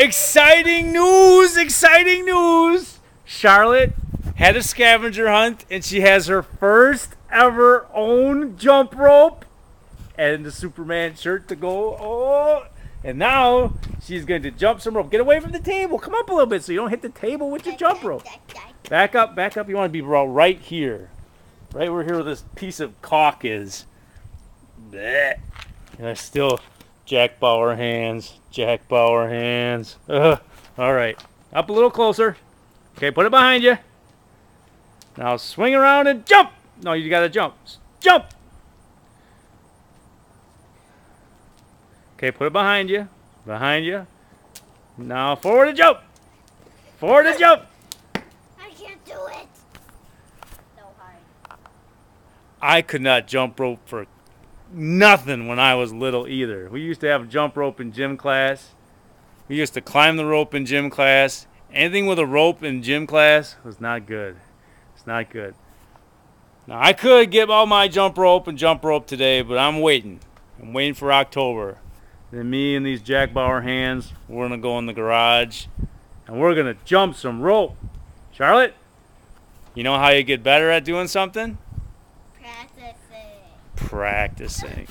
Exciting news! Exciting news! Charlotte had a scavenger hunt and she has her first ever own jump rope and the Superman shirt to go. Oh, and now she's going to jump some rope. Get away from the table. Come up a little bit so you don't hit the table with your jump rope. Back up, back up. You want to be right here. Right over here where this piece of caulk is. Blech. And I still Jack Bauer hands. Jack Bauer hands. Ugh. All right. Up a little closer. Okay, put it behind you. Now swing around and jump. No, you got to jump. Jump. Okay, put it behind you. Behind you. Now forward and jump. Forward and jump. I can't do it. So hard. I could not jump rope for nothing when I was little either. We used to have jump rope in gym class. We used to climb the rope in gym class. Anything with a rope in gym class was not good. It's not good. Now I could get all my jump rope and jump rope today, but I'm waiting. I'm waiting for October. Then me and these Jack Bauer hands, we're gonna go in the garage and we're gonna jump some rope. Charlotte, you know how you get better at doing something? Practicing. Practicing.